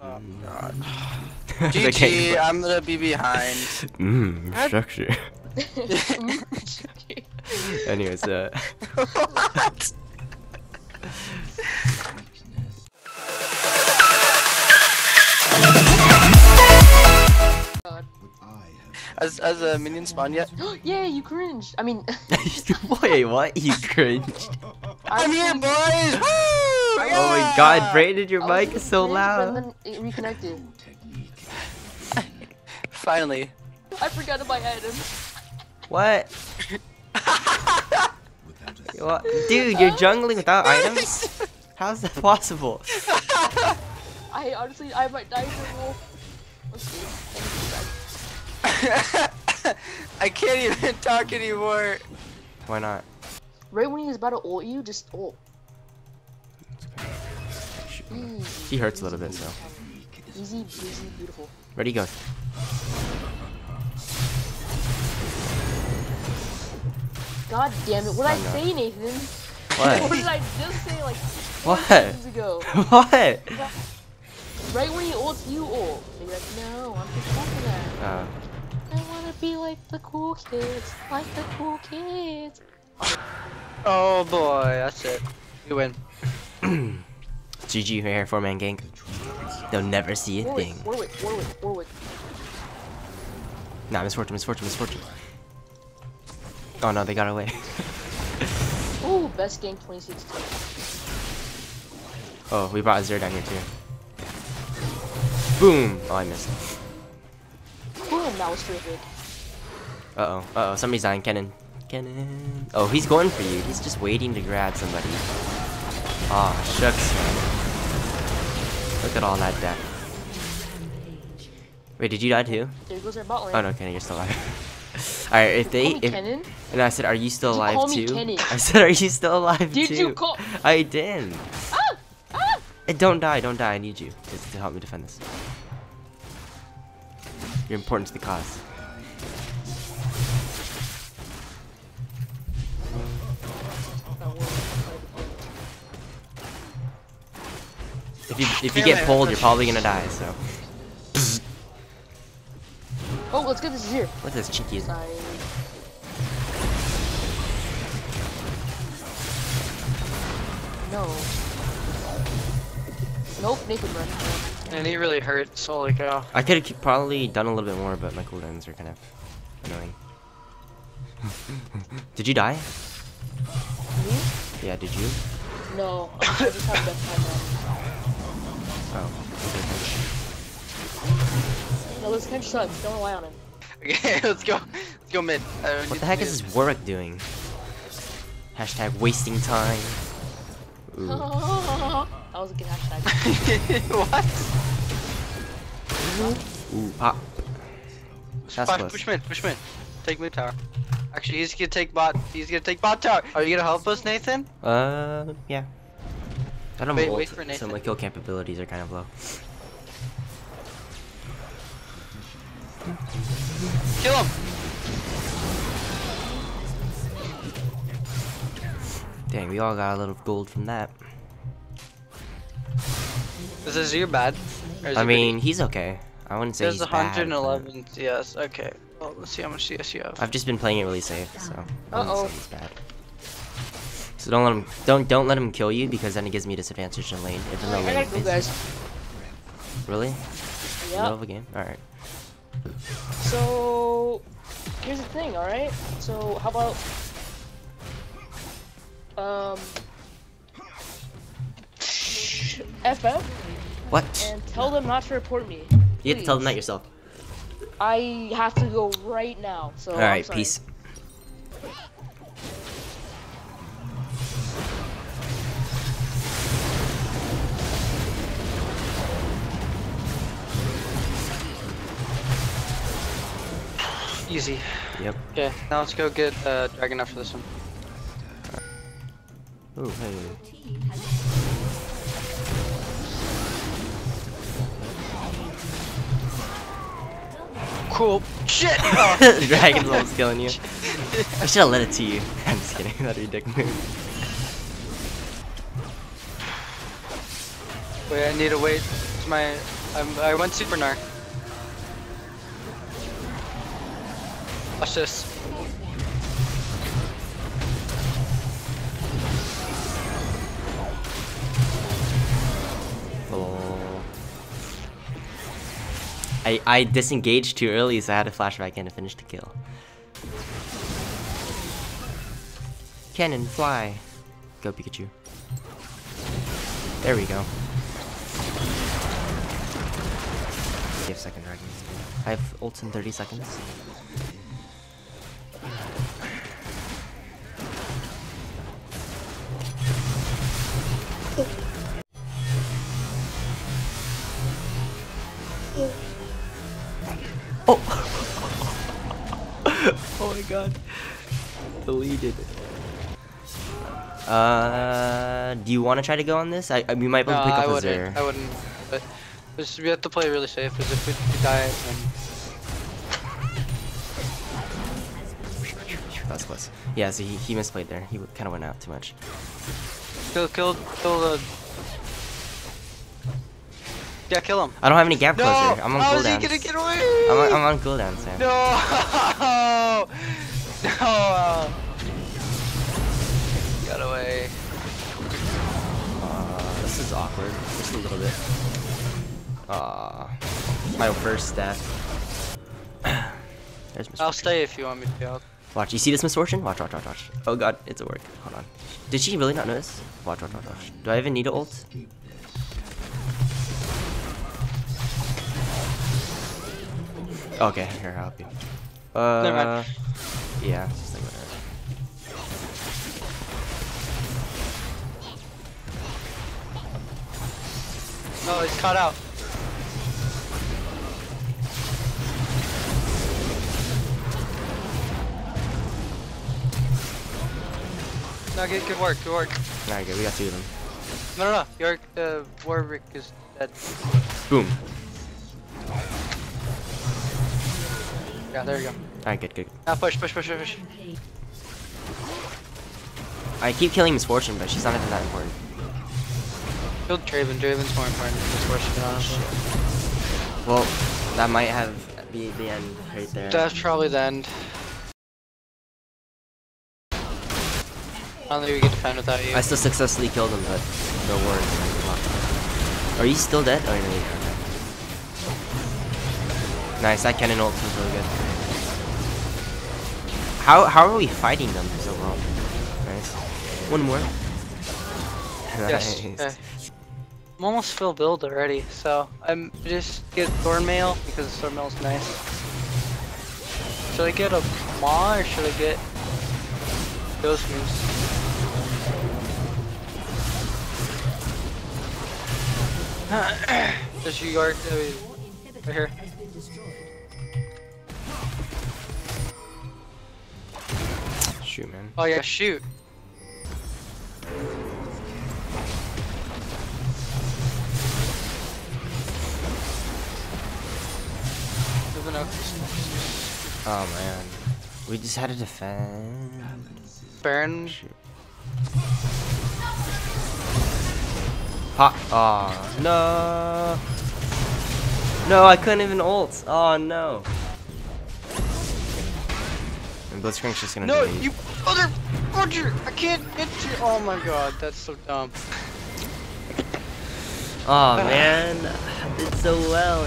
Oh, God. GG, GG, I'm gonna be behind. Mmm, structure. Anyways, uh, what? As as a minion spawn yet? yeah, you cringed. I mean, wait, what? You cringed? I'm here, boys! Woo! Oh my god, Brandon, your mic is so loud. But then reconnected. Finally. I forgot my items. What? what? Dude, you're jungling without items? How's that possible? I honestly, I might die for a wolf. I can't even talk anymore. Why not? Right when he was about to ult you, just ult. He hurts a little bit, so. Easy, easy, beautiful. Ready, go. God damn it! What did I I say, Nathan? What? what did I just say like What? seconds ago? what? Right when he ults, you ult. And you're like, no, I'm just talking that. Uh, I wanna be like the cool kids, like the cool kids. Oh boy, that's it. You win. GG here, four man gang. They'll never see a Warwick, thing. Warwick, Warwick, Warwick. Nah, Miss Fortune, misfortune, Miss Fortune. Oh no, they got away. Ooh, best game 2016. oh, we brought Azir down here too. Boom! Oh, I missed. Boom, that was terrific. Uh oh, uh oh, somebody's dying. Kennen. Kennen. Oh, he's going for you. He's just waiting to grab somebody. Aw, oh, shucks, man. Look at all that death. Wait, did you die too? There goes our bot lane. Oh no, Kennen, you're still alive. Alright, if they. Call me If, Kennen? and I said, are you still Did you alive call me too? Kennen? I said, are you still alive Did too? Did you call? I did. Ah! Ah! Don't die, don't die. I need you to, to help me defend this. You're important to the cause. If you if you get pulled, you're probably gonna die. So Oh, let's get this here. what's this cheeky? Sorry. No. Nope, Nathan run. And he really hurts. Holy uh, cow. I could have probably done a little bit more, but my cooldowns are kind of annoying. did you die? Me? Yeah, did you? No. Oh. No, this kind of sucks. Don't rely on him. Okay, let's go. Let's go mid. What the heck is this Warwick doing? Hashtag wasting time. Ooh. that was a good hashtag. what? Ooh, pop. That's Fine, push mid, push mid. Take mid tower. Actually, he's gonna take bot. He's gonna take bot tower. Are you gonna help us, Nathan? Uh, yeah. I don't Wait, wait for so my kill capabilities are kind of low. Kill him. Dang, we all got a little gold from that. Is this your bad? Is I mean, pretty- he's okay. I wouldn't say There's he's bad. but 111 CS. Okay. Well, let's see how much CS you have. I've just been playing it really safe, so I wouldn't So don't let him don't don't let him kill you because then it gives me disadvantage in lane. Even though I lane go, guys. Really? Middle Yep. of a game? Alright. So, here's the thing, alright? So, how about. Um. FF What? and tell them not to report me. You have to tell them that yourself. I have to go right now, so. Alright, sorry. peace. Easy. Yep. Okay, now let's go get uh, Dragon after this one. Ooh, hey. Cool. Shit! Dragon's almost killing you. I should have let it to you. I'm just kidding. That'd be dick move. Wait, I need to wait used my. I'm, I went super nar. Watch this. Oh. I I disengaged too early, so I had to flash back in to finish the kill. Kennen, fly. Go Pikachu. There we go. Have second dragon. I have ult in 30 seconds. Oh! oh my god. Deleted. Uh, do you want to try to go on this? I, I we might be No, able to pick I up a wouldn't. I wouldn't. But just, we have to play really safe. Because if we die, then That's close. Yeah, so he, he misplayed there. He kind of went out too much. Kill, kill, kill the. Yeah, kill him. I don't have any gap No! closer. I'm on cooldown. How is he gonna get away? I'm on, I'm on cooldown, Sam. No! No! Got away. Uh, this is awkward. Just a little bit. Uh, my first death. There's I'll stay if you want me to. I'll... Watch, you see this Miss Fortune? Watch, watch, watch, watch. Oh god, it's a work. Hold on. Did she really not notice? Watch, watch, watch, watch. Do I even need a ult? Okay, here, I'll help you. Uh, Never mind. Yeah, just like whatever. No, he's caught out. No, good, good work, good work. Alright, good, we got two of them. No, no, no. Your uh, Warwick is dead. Boom. Yeah, there you go. Alright, good, good. Now push, push, push, push. I keep killing Miss Fortune, but she's not even that important. Killed Draven. Draven's more important than worship, honestly. Well, that might have be the end right there. That's probably the end. Think we can defend without you. I still successfully killed him, but the word. Are you still dead? Oh, no, okay. Nice, that Kennen ult was really good. How how are we fighting them so well? Nice. One more. Yes. Nice. Okay. I'm almost full build already, so I'm just get Thornmail because Thornmail's nice. Should I get a Maw or should I get Ghost Moose? Just you York, uh, right here. Shoot, man. Oh yeah, shoot. Oh man. We just had to defend. Baron. Shoot. Pop. Oh ah, no. No, I couldn't even ult. Oh no. And Blitzcrank's just gonna No, delete. you other Roger! I can't get you. Oh my god, that's so dumb. Oh man, I did so well.